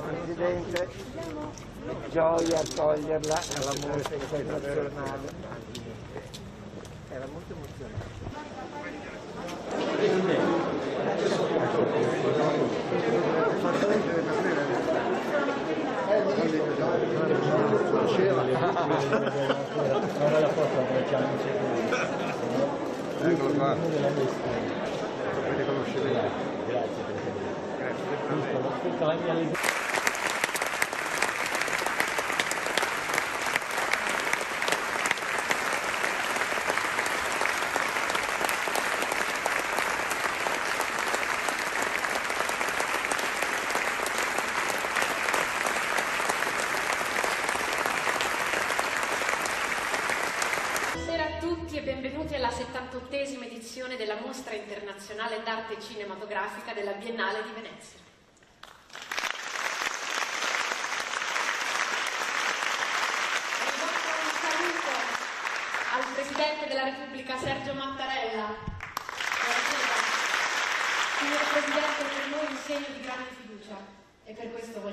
Presidente, gioia accoglierla alla mostra internazionale. Era molto emozionante. Eccolo qua. Tutti e benvenuti alla 78esima edizione della Mostra Internazionale d'Arte Cinematografica della Biennale di Venezia. Rivolgo un saluto al Presidente della Repubblica Sergio Mattarella. Signor Presidente, per noi un segno di grande fiducia e per questo ringraziarla.